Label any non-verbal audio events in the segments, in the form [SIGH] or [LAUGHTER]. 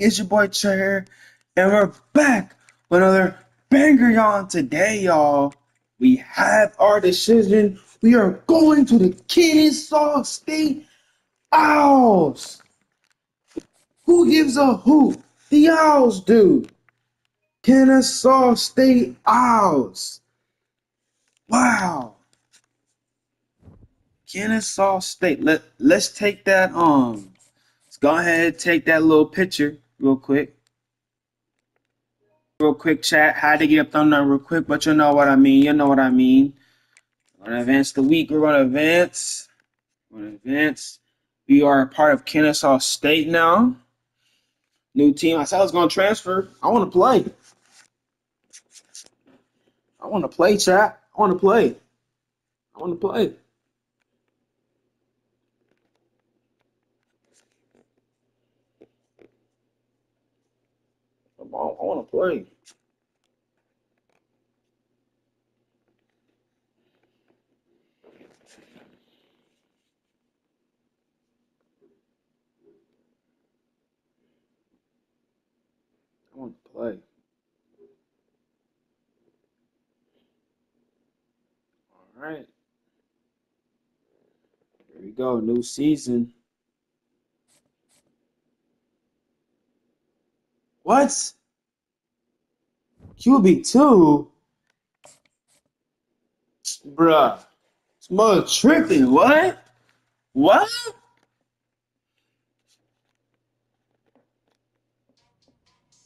It's your boy here, and we're back with another banger, y'all. Today, y'all, we have our decision. We are going to the Kennesaw State Owls. Who gives a hoot? The Owls do. Kennesaw State Owls. Wow. Kennesaw State. Let let's take that um. Let's go ahead and take that little picture real quick. Real quick chat. How to get a thumbnail real quick, but you know what I mean. You know what I mean. We're gonna advance the week. We're gonna advance. We're gonna advance. We are a part of Kennesaw State now. New team. I said I was gonna transfer. I want to play. I want to play, chat. I want to play. I want to play. I want to play. I want to play. All right. Here we go. New season. What? QB2? Bruh. It's mother tripping. What? What?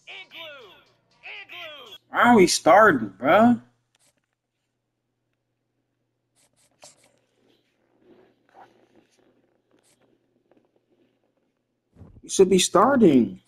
Igloo! Igloo! Why are we starting, bruh? You should be starting.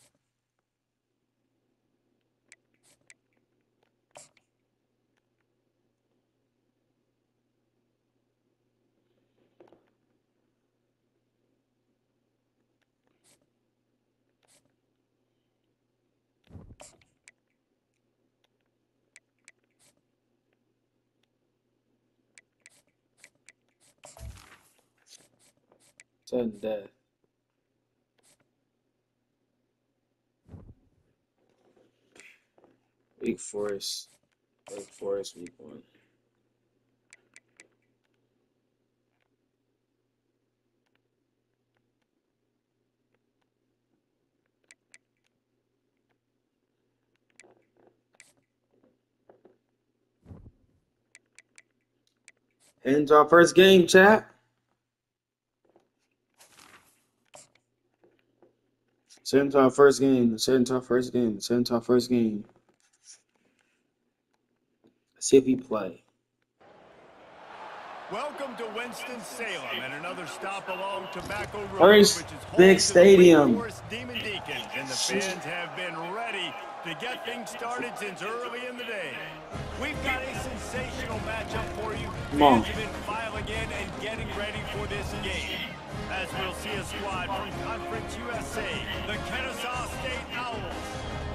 Death. Wake Forest. Wake Forest week one. Ends our first game, chat. Our first game. Our first game. Our first game. Let's see if we play. Welcome to Winston-Salem and another stop along Tobacco Road, First big stadium. Demon Deacons, and the fans have been ready to get things started since early in the day. We've got a sensational matchup for you. Come on. Filing in and getting ready for this game. As we'll see a squad from Conference USA, the Kennesaw State Owls,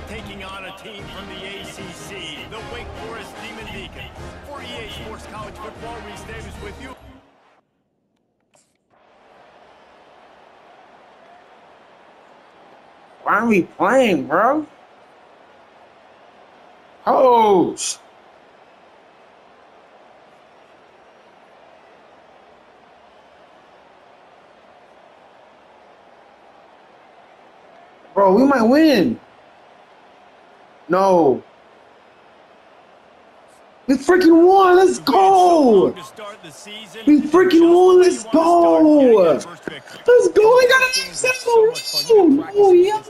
taking on a team from the ACC, the Wake Forest Demon Deacons. For EA Sports College Football, Reese Davis with you. Why are we playing, bro? Hoes. Bro, we might win. No. We freaking won. Let's go. We freaking won. Let's go. Let's go. We got an episode. Oh, yeah.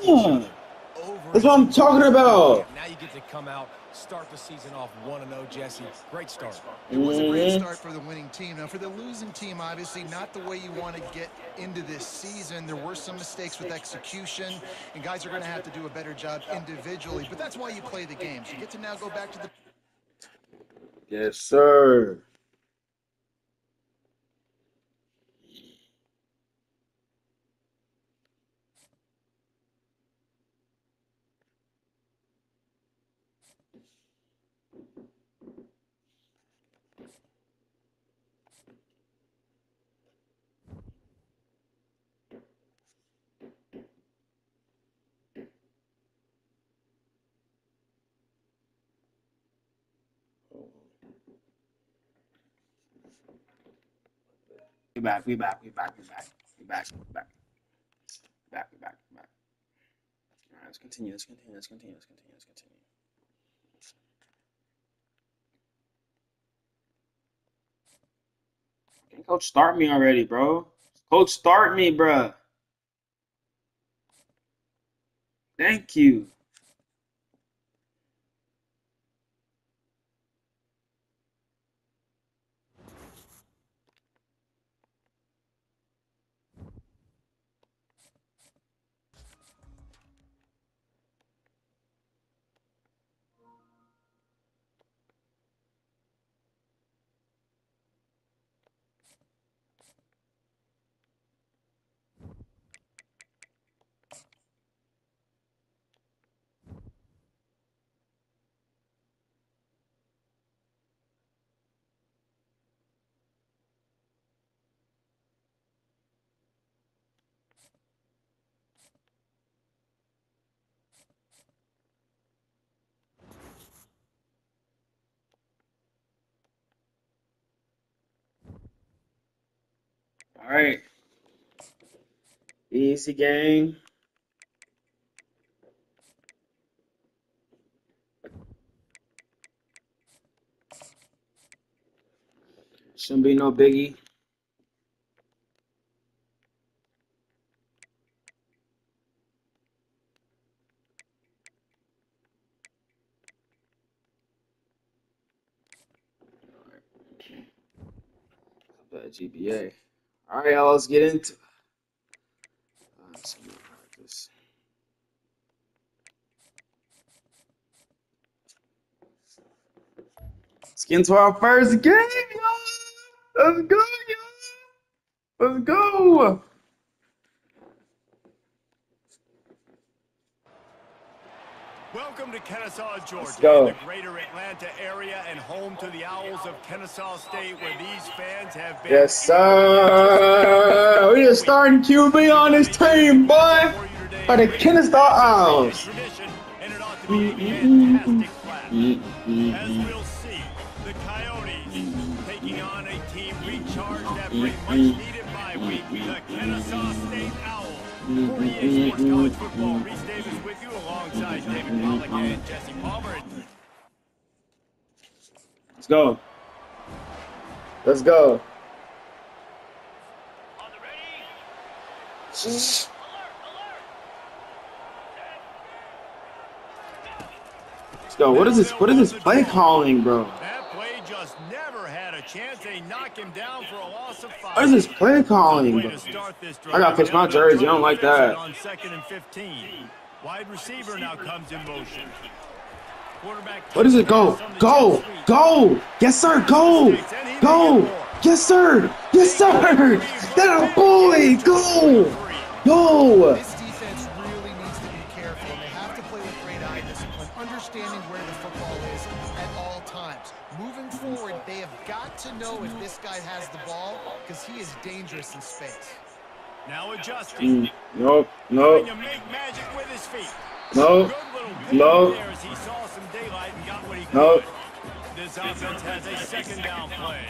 That's what I'm talking about. Now you get to come out, start the season off 1-0, Jesse. Great start. It was a great Mhm. start for the winning team. Now, for the losing team, obviously not the way you want to get into this season. There were some mistakes with execution, and guys are going to have to do a better job individually. But that's why you play the games. You get to now go back to the Yes, sir. We back, we back, we back, we back, we back, we back, back, we back, we back. All right, let's continue. Let's continue. Let's continue. Let's continue. Let's continue. Can coach start me already, bro? Coach start me, bruh. Thank you. All right. Easy game. Shouldn't be no biggie. Bad GBA. All right, y'all, let's get into practice. Let's get into our first game, y'all. Let's go, y'all. Let's go. Welcome to Kennesaw, Georgia, go. the greater Atlanta area and home to the Owls of Kennesaw State, where these fans have been. Yes, sir. We are starting QB on this team, boy. For the Kennesaw Owls. Tradition, and it ought to be a fantastic clash. As we'll see, the Coyotes taking on a team recharged after a much-needed bye week, the Kennesaw State Owls. For EA Sports College Football, Reese Davis with you David Pollack and mm-hmm. Jesse Palmer. Let's go. Let's go. Let's go. What is this? What is this play calling, bro? That play just never had a chance. They knock him down for a loss of five. What is this play calling, bro? to start this I gotta fix my jersey. I don't like that. On second and 15. Wide receiver now comes in motion. Quarterback What is it? Go, go, go. Yes, sir. Go, go. Yes, sir. Yes, sir. That a boy. Go, go. This defense really needs to be careful, they have to play with great eye discipline, understanding where the football is at all times. Moving forward, they have got to know if this guy has the ball, because he is dangerous in space. Now adjusting. Mm, Nope, Trying nope, to make magic with his feet. nope. Good little pivot No. there as he saw some daylight and got what he Nope. This offense has a second down play.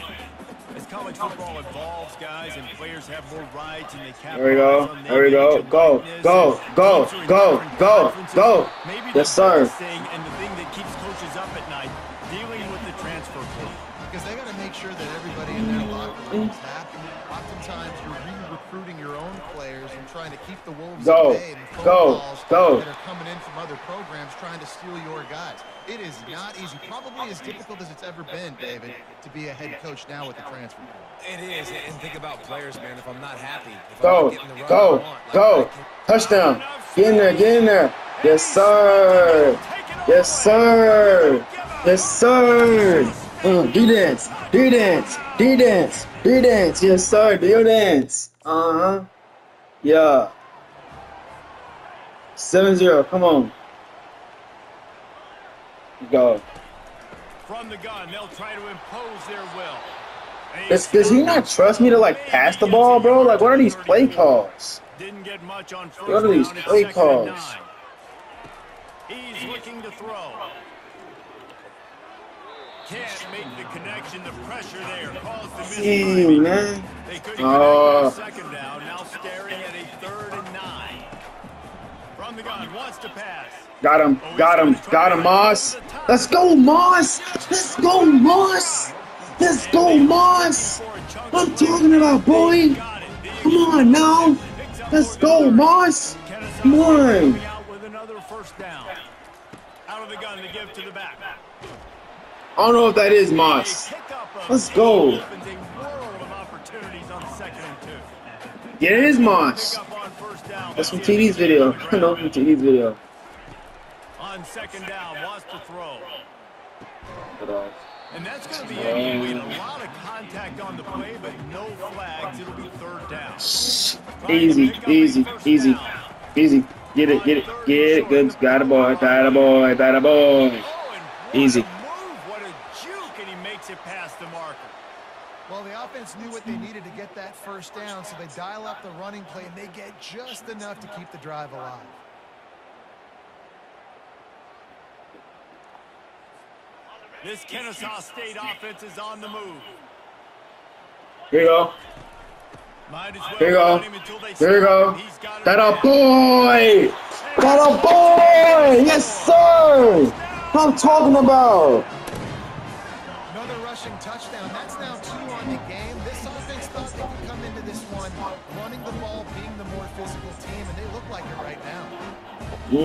As college football evolves, guys, and players have more rights and they capitalize There we go. There we go. Go, go, go, go, go, go. Maybe Yes, the sir. thing and the thing that keeps coaches up at night, dealing with the transfer portal. Because they got to make sure that everybody in their locker room is happy. Oftentimes, you're re-recruiting your own players and trying to keep the wolves Go, at bay. And the go, go. that are coming in from other programs trying to steal your guys. It is not easy. Probably as difficult as it's ever been, David, to be a head coach now with the transfer portal. It is, and think about players, man. If I'm not happy, if I'm Go, not the go, want, go. I can- Touchdown. Get in there, get in there. Yes, sir. Yes, sir. Yes, sir. Uh, D-dance, D-dance, D-dance, D-dance. Yes, sir. Do dance. Uh-huh. Yeah. 7-0. Come on. Go. From the gun, they'll try to impose their will. Does, does he not trust me to, like, pass the ball, bro? Like, what are these play calls? Didn't get much on first What are these play calls? He's looking to throw. Can't make the connection. The pressure there caused the Dang, mistiming. man. They couldn't Oh. Ah. on second down. Now staring at a third and nine. From the gun, wants to pass. Got him. Oh, got him. Got him, Moss. Let's go, Moss. Let's go, Moss. Let's go, Moss. I'm talking about, boy. Come on now. Let's go, Moss. Come on. Coming out with another first down. Out of the gun to give to the back. I don't know if that is Moss. pick up a Let's go. opens a world of opportunities on second and two. Yeah, it is Moss. Pick up on first down. That's from TD's video. [LAUGHS] I know from TD's video. On second down, wants to throw. Uh, And that's going to be it. We had a lot of contact on the play, but no flags. It'll be third down. Easy, easy, easy, easy. Get it, get it, get it. Good. Got a boy, got a boy, got a boy. Easy. a move, what a juke, and he makes it past the marker. Well, the knew what they needed to get that first down, so they dial up the running play, and they get just enough to keep the drive alive. This Kennesaw State offense is on the move. Here you go. Might as well Here you go. run him until they Here you go. him. He's got it That a boy. That a boy. Yes, sir. I'm talking about. Another rushing touchdown. That's now two There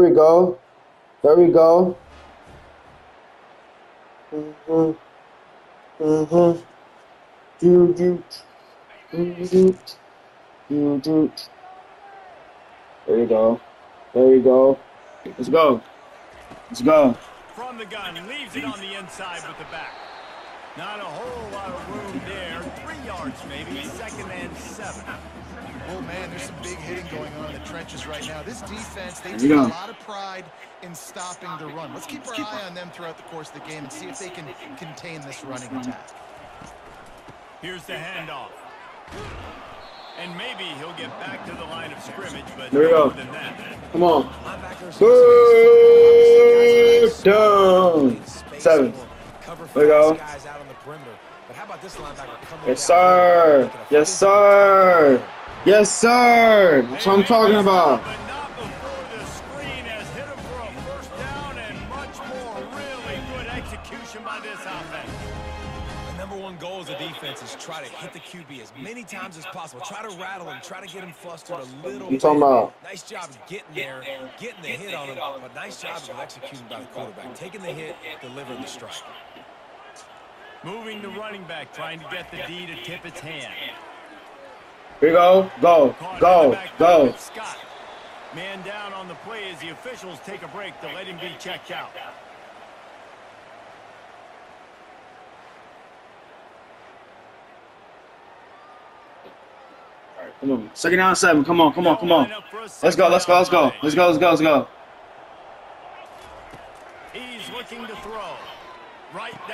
we go. There we go. Do do. Do do. Do do. There we go. There we go. Let's go. Let's go. From the gun, leaves it on the inside with the back. Not a whole lot of room there. Three yards maybe, second and seven. Oh, man, there's some big hitting going on in the trenches right now. This defense, they There take a lot of pride in stopping the run. Let's keep our eye on them throughout the course of the game and see if they can contain this running attack. Here's the handoff. And maybe he'll get back to the line of scrimmage, but There we no go. more than that. Come on. Linebackers. Third down. Seven. Cover There we go. guys out on the perimeter. But how about this linebacker Yes, sir. Yes, sir. Yes, sir. That's what I'm talking about. But not before the screen has hit him for a first down and much more. Really good execution by this offense. The number one goal as a defense is try to hit the QB as many times as possible. Try to rattle him. Try to get him flustered a little You talking bit. about? Nice job of getting there, getting the hit on him, but nice job of executing by the quarterback. Taking the hit, delivering the strike. Moving the running back, trying to get the D to tip its hand. Here we go. Go. Go. in the back Go. Scott. Man down on the play as the officials take a break to let him be checked out. Come on. Second down, seven. Come on. Come on. Come on. Let's go. Let's go. Let's go. Let's go. Let's go. Let's go. He's looking to throw. Right down the middle.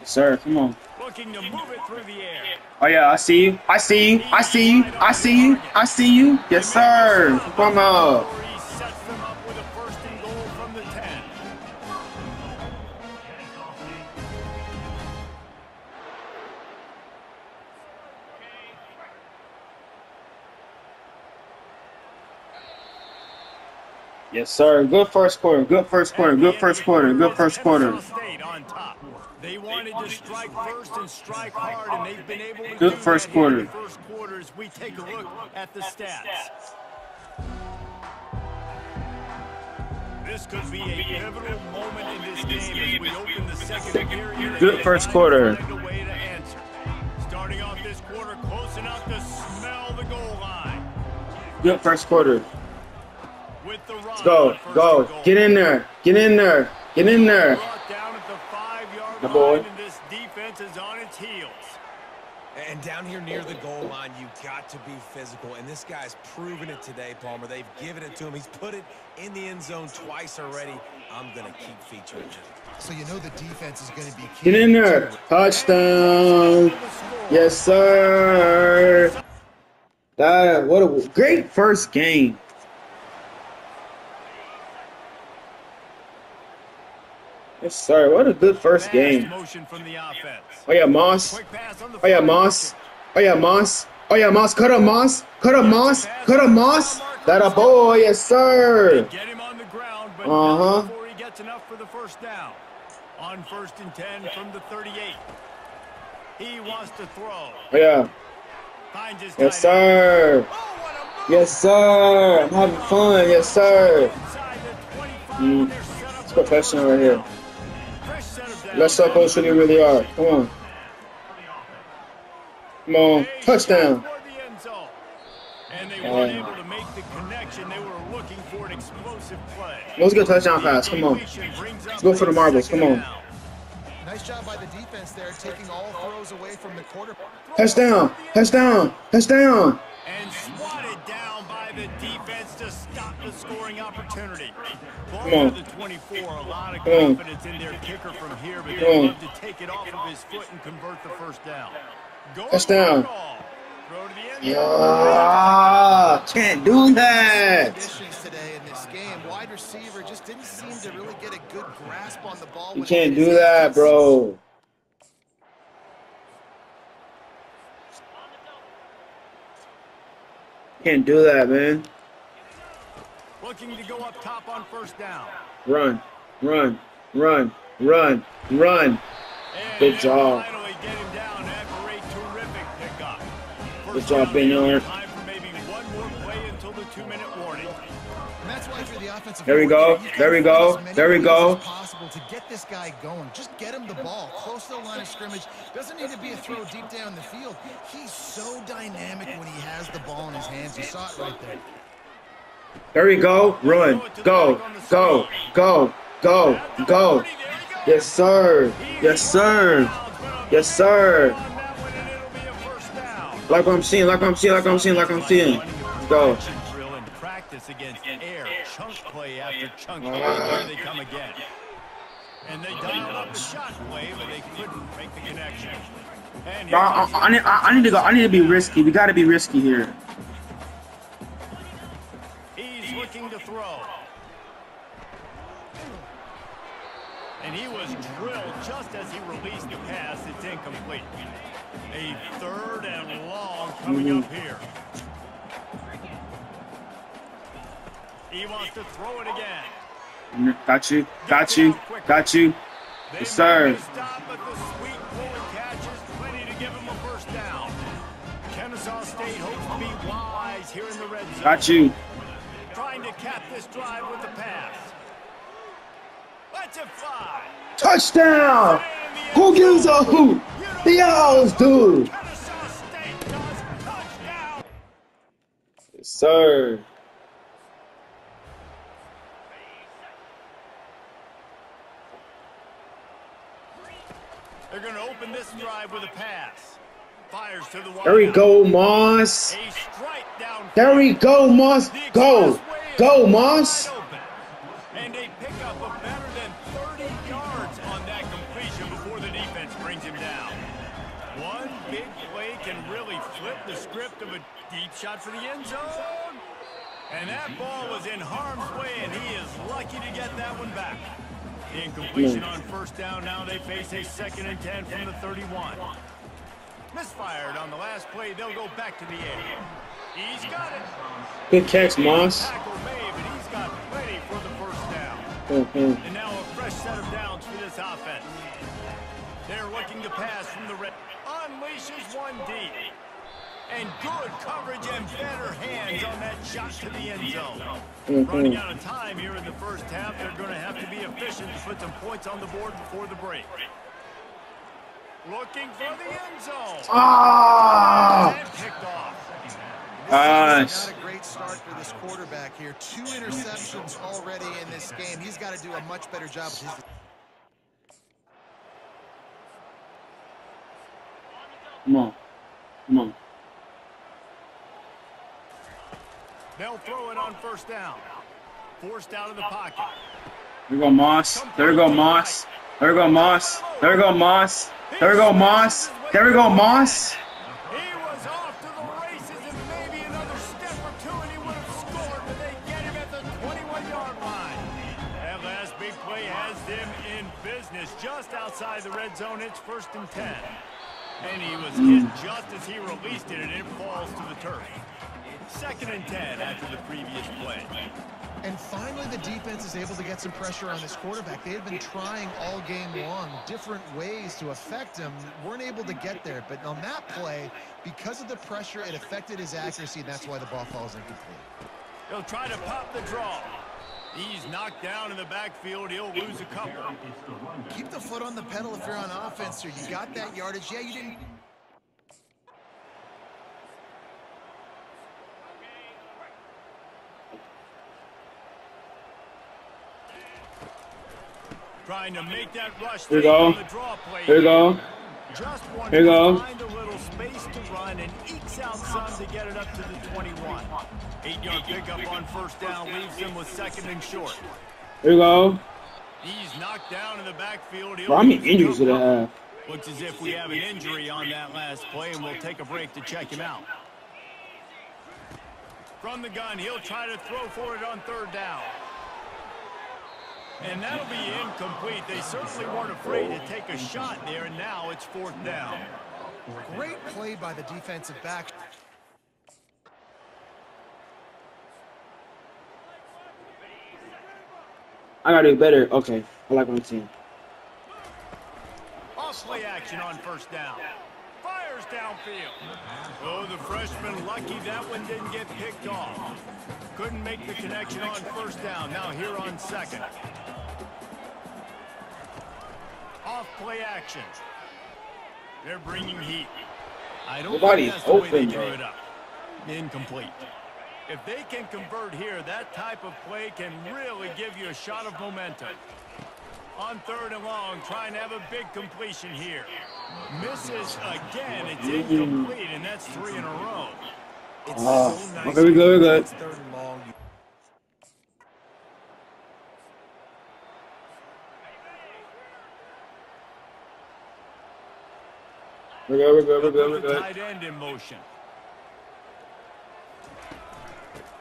Yes, sir. Come on. Looking to move it through the air. Oh yeah, I see you. I see you. I see you. I see you. I see you. Yes, sir. Come on. He sets them up with a first and goal from the 10. Yes, sir. Good first quarter. Good first quarter. Good first quarter. Good first quarter. State on top. They wanted to strike first and strike hard, and they've been able to Good do first that here in the quarter. First quarter as we take a look at the stats. This could be a pivotal moment in this game as we open the second period. Good first quarter. Find a way to answer. Starting off this quarter close enough to smell the goal line. Good first quarter. With the run Let's go. Go. Get in there. Get in there. Get in there. Brought the boy. and this defense is on its heels. And down here near the goal line, you've got to be physical. And this guy's proven it today, Palmer. They've given it to him. He's put it in the end zone twice already. I'm going to keep featuring him. So you know the defense is going to be key. Get in there. Touchdown. Yes, sir. That what a great first game. Yes, sir. What a good first game. motion from the offense. Oh yeah, Moss. Quick pass on the Oh yeah, Moss. Oh yeah, Moss. Oh yeah, Moss. Cut up Moss. Cut up Moss. Cut up Moss. That a boy. Yes, sir. Get him on the ground, but Uh-huh. before he gets enough for the first down. On first and 10 from the 38. He wants to throw. Oh yeah. Yes, sir. Oh, what a move. Yes, sir. I'm having fun. Yes, sir. Inside the 25, Mm. they're set up Let's go for touchdown right here. Let's up close to they really are. Come on. Come on. Touchdown. Toward the end zone. And they weren't able to make the connection. They were looking for an explosive play. Let's get a touchdown pass. Come on. Let's go for the marbles. Come on. Nice job by the defense there, taking all throws away from the quarterback. Touchdown. Touchdown. Touchdown. And swatted down by the defense to stop the scoring opportunity. Ball Come on. the 24. A lot of Come on. confidence in their kicker from here, but they on. love to take it off of his foot and convert the first down. Go Touchdown. for it all. Throw to the end zone. Yeah. Can't do that. Conditions today in this game, wide receiver just didn't seem to really get a good grasp on the ball. You can't do that, hands. bro. Can't do that, man. Looking to go up top on first down. Run, run, run, run, run. And Good they'll job. Finally get him down after a terrific pickup. Good job, down, Bernard. Time for maybe one more play until the two-minute warning. And that's why if the offensive There we go. There we go. find as many There we go. possible to get this guy going. Just get him the ball close to the line of scrimmage. Doesn't need to be a throw deep down the field. He's so dynamic when he has the ball in his hands. You saw it right there. There we go. Run. Go. Go. Go. Go. Go. Yes, sir. Yes, sir. Yes, sir. Like I'm seeing. Like I'm seeing. Like I'm seeing. Like I'm seeing. Go. Practice against air. Chunk play after chunk play. Here they come again. And they dialed up the shot play, but they couldn't make the connection. I, I, I need, I, I need to go. I need to be risky. We got to be risky here. To throw. And he was drilled just as he released the pass. It's incomplete. A third and long coming up mm-hmm. here. He wants to throw it again. Got you. Got you. Got you. Yes, sir. Stop, but the sweet catch is plenty to give him a first down. Kennesaw State hopes to be wise here in the red zone. Got you. Trying to cap this drive with the pass. Let's it fly. Touchdown. Who gives a hoot? The Owls do. Kennesaw State does touchdown. Yes, sir. They're going to open this drive with a pass. Fires to the wide. There we go, Moss. A strike down. There we go, Moss. Go. Go, Moss. And a pickup of better than 30 yards on that completion before the defense brings him down. One big play can really flip the script of a deep shot for the end zone. And that ball was in harm's way, and he is lucky to get that one back. The incompletion on first down. Now they face a second and 10 from the 31. Misfired on the last play. They'll go back to the air. He's got it. Good catch, Moss. Tackle made, but he's got plenty for the first down. And now a fresh set of downs for this offense. They're looking to pass from the red. Unleashes one deep. And good coverage and better hands on that shot to the end zone. Running Mhm. out of time here in the first half. They're going to have to be efficient to put some points on the board before the break. Looking for the end zone. Ah. And picked off. Nice. Not a great start for this quarterback here. Two interceptions already in this game. He's got to do a much better job with his Come on. Come on. They'll throw it on first down. Forced out of the pocket. There we go Moss. There we go Moss. There we go Moss. There we go Moss. There we go Moss. There we go Moss. It's first and 10. And he was hit just as he released it and it falls to the turf. Second and 10 after the previous play. And finally, the defense is able to get some pressure on this quarterback. They had been trying all game long, different ways to affect him, weren't able to get there. But on that play, because of the pressure, it affected his accuracy, and that's why the ball falls incomplete. He'll try to pop the draw. He's knocked down in the backfield. He'll lose a couple. Keep the foot on the pedal if you're on offense here. You got that yardage. Yeah, you didn't Trying to make that rush Here you go. on the draw play. Here we go. Just wanted Here you to go. find a little space to run and ekes out some to get it up to the 21. Eight-yard pickup on first down leaves him with second and short. Here we go. He's knocked down in the backfield. He'll Bro, how many injuries did I have? Looks as if we have an injury on that last play, and we'll take a break to check him out. From the gun, he'll try to throw for it on third down. And that'll be incomplete. They certainly weren't afraid to take a shot there, and now it's fourth down. Great play by the defensive back. I gotta do better. Okay. I like what I'm seeing. Off play action on first down. Downfield. Oh, the freshman lucky that one didn't get picked off. Couldn't make the connection on first down. Now here on second. Off play action. They're bringing heat. I don't Nobody's think that's the way they open, it up. Incomplete. If they can convert here, that type of play can really give you a shot of momentum. On third and long, trying to have a big completion here. Misses again. It's incomplete, and that's three in a row. It's Ah, so nice good, we're good. Third and long. We're good, we're good, we're good, we're good. tight end in motion.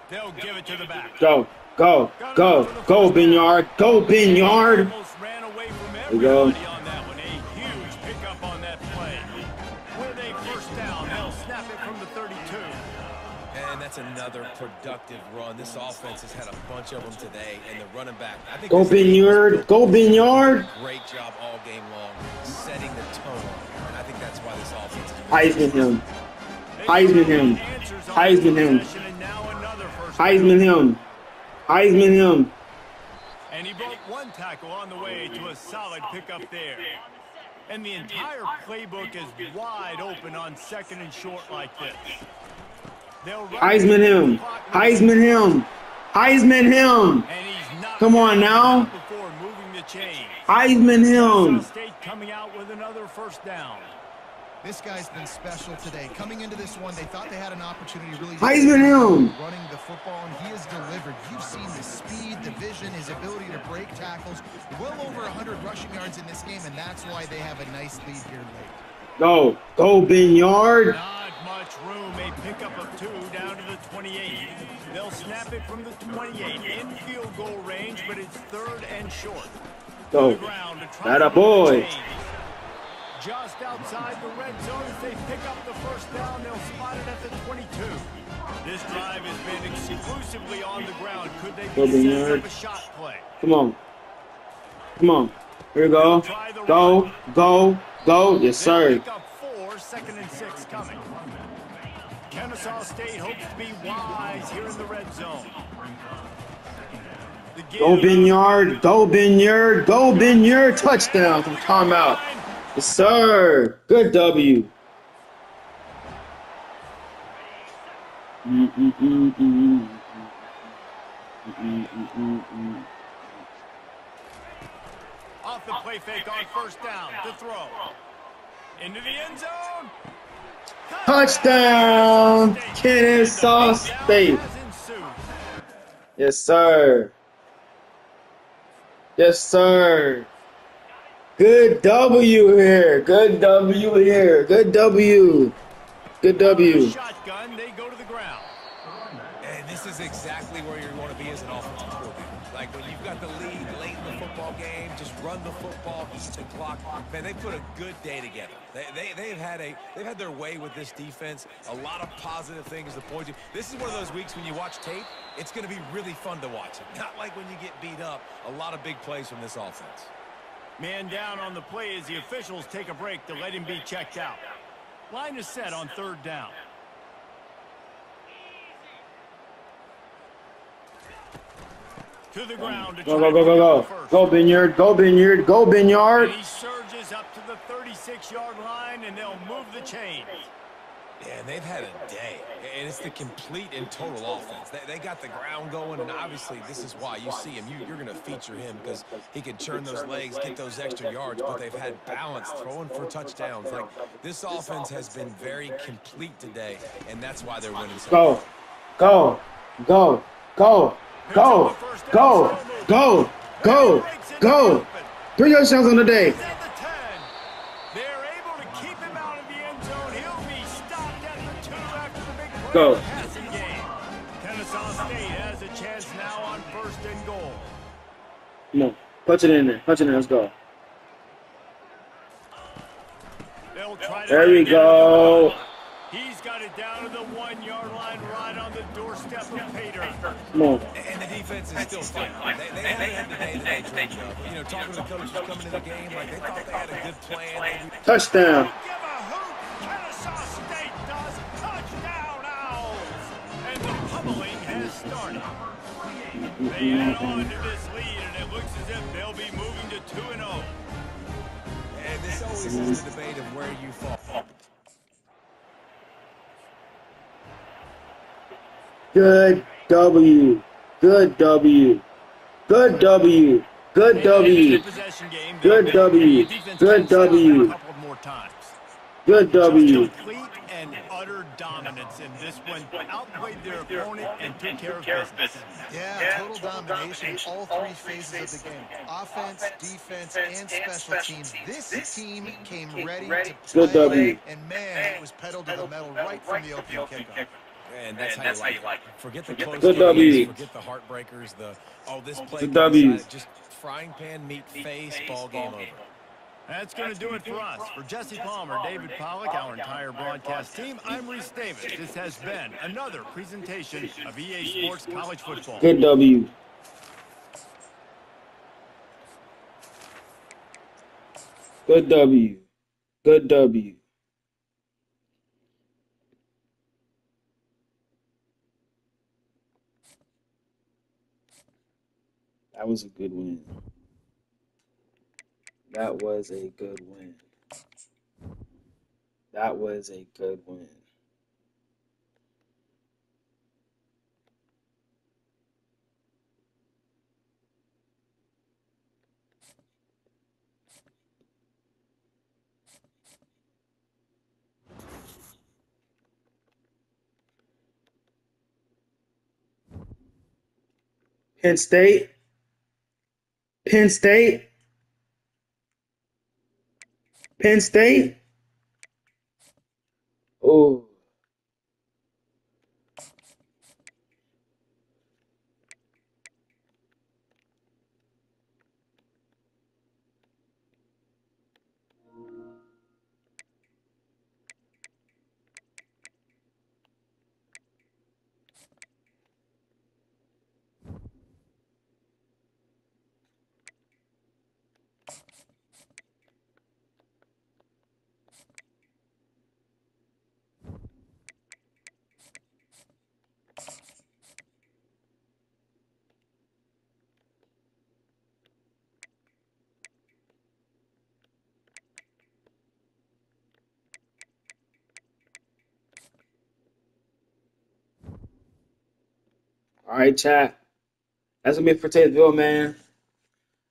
They'll give it to the back. Go, go, go, go, Binyard. Go, Binyard. Almost ran away from we go. That's another productive run. This offense has had a bunch of them today, and the running back. I think Go, this team Binyard. Go, Binyard. a Great job all game long, setting the tone, and I think that's why this offense is. Heisman him. They Heisman found him. answers on Heisman him. possession, and now another first Heisman him. Heisman him. And he broke one tackle on the way to a solid pickup there. And the entire playbook is wide open on second and short like this. They'll run Heisman him. Heisman him. Heisman him. And he's not Come on now. Before moving the chain. Heisman him. Coming out with another first down. This guy's been special today. Coming into this one, they thought they had an opportunity to really Heisman him. running the football, and he has delivered. You've seen the speed, the vision, his ability to break tackles. Well over 100 rushing yards in this game, and that's why they have a nice lead here late. Go, go, Binyard. Not much pickup of two down to the 28. They'll snap it from the 28 in field goal range, but it's third and short. Go. To the ground to That a boy. move the chains. Just outside the red zone, as they pick up the first down, they'll spot it at the 22. This drive has been exclusively on the ground. Could they be setting up a shot play? Come on. Come on. Here we go. Go, go, go. Yes, sir. pick up four, second and six coming. Kennesaw State hopes to be wise here in the red zone. The Go, Binyard. Go, Binyard. Go, Binyard. Touchdown from timeout. Yes, sir. Good W. Mm-mm-mm-mm. Mm-mm-mm-mm. Off the play fake on first down to throw. Into the end zone. Touchdown, Kennesaw State. Yes, sir. Yes, sir. Good W here. Good W here. Good W. Good W. Shotgun, they go to the ground. And this is exactly football, the clock. Man, they put a good day together. They, they, they've had a they've had their way with this defense. A lot of positive things to point to. This is one of those weeks when you watch tape, it's going to be really fun to watch it. [LAUGHS] Not like when you get beat up. A lot of big plays from this offense. Man down on the play as the officials take a break to let him be checked out. Line is set on third down. To the ground. To Go, go, go, go, pick up go. the Go, first. Vineyard. Go, Vineyard. Go, Vineyard. And he surges up to the 36-yard line, and they'll move the chains. Yeah, and they've had a day. And it's the complete and total offense. They, they got the ground going, and obviously this is why you see him. You, you're going to feature him because he can churn those legs, get those extra yards, but they've had balance throwing for touchdowns. Like, this offense has been very complete today, and that's why they're winning so Go. Go. Go. Go. Go, go, go, go, go. Three touchdowns on the day. Go. Kennesaw State has a chance now on first and. Come on. Punch it in there. Punch it in. Let's go. There we go to the- He's got it down to the one-yard line right on the doorstep of Pater. Come. And the defense is still fighting. They, they haven't had the day that they dreamed of. You know, talking to the coaches coming to the game, like they thought they had a good plan. Touchdown. Give a hoot! Kennesaw State does touchdown Owls! And the pummeling has started. They add on to this lead, and it looks as if they'll be moving to 2 and 0. And this always is the debate of where you fall. Good W. Good W. Good W. Good W. the possession game, Good W. Good can settle W. A couple more times. Good W. Complete and utter dominance in this one. Outplayed their opponent and took care of business. Yeah, total domination all three phases of the game. Offense, defense, and special teams. This team came ready to Good play, W. and man, it was pedal to the metal right from the opening kickoff. And that's, how, you like it. Forget the close Good games, W. forget the heartbreakers, the, oh, this play. Good could W. Just frying pan, meat face, ball game over. That's going to do it for us. For Jesse Palmer, David Pollack, our entire broadcast team, I'm Reese Davis. This has been another presentation of EA Sports College Football. Good W. Good W. Good W. That was a good win. That was a good win. That was a good win. Penn State. Penn State. Penn State. Oh. All right, chat. That's gonna be it for today's video, man.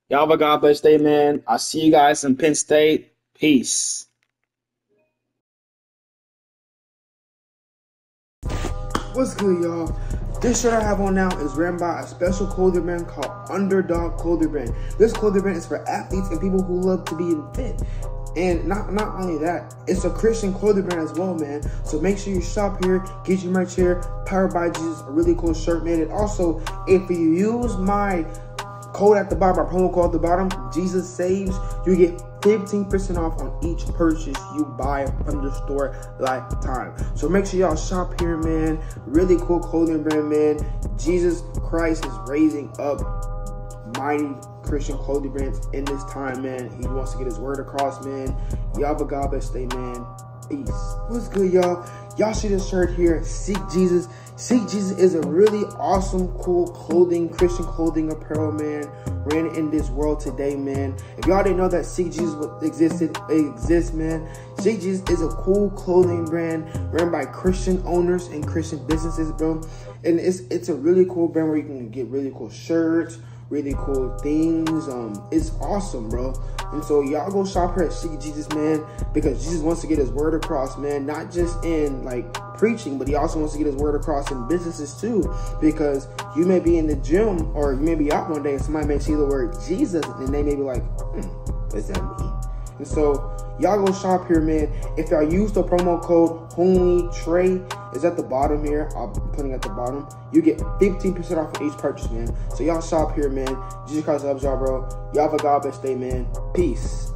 Y'all have a God bless day, man. I'll see you guys in Penn State. Peace. What's good, y'all? This shirt I have on now is ran by a special clothing brand called Underdog Clothing Brand. This clothing brand is for athletes and people who love to be in fit. And not not only that, it's a Christian clothing brand as well, man. So make sure you shop here, get your merch here. Powered by Jesus, a really cool shirt, man. And also, if you use my code at the bottom, promo code at the bottom, Jesus Saves, you get 15% off on each purchase you buy from the store lifetime. So make sure y'all shop here, man. Really cool clothing brand, man. Jesus Christ is raising up mighty Christian clothing brands in this time, man. He wants to get his word across, man. Y'all have a God bless day, man. Peace. What's good, y'all? Y'all see this shirt here, Seek Jesus. Seek Jesus is a really awesome, cool clothing, Christian clothing apparel, man. Ran in this world today, man. If y'all didn't know that Seek Jesus existed, exists, man. Seek Jesus is a cool clothing brand ran by Christian owners and Christian businesses, bro. And it's it's a really cool brand where you can get really cool shirts, really cool things. Um, it's awesome, bro. And so y'all go shop here at Seek Jesus, man, because Jesus wants to get his word across, man. Not just in like preaching, but he also wants to get his word across in businesses too. Because you may be in the gym or you may be out one day and somebody may see the word Jesus and they may be like, hmm, what does that mean? And so y'all go shop here, man. If y'all use the promo code Homely Trey is at the bottom here. I'm putting at the bottom. You get 15% off of each purchase, man. So y'all shop here, man. Jesus Christ loves y'all, bro. Y'all have a God bless day, man. Peace.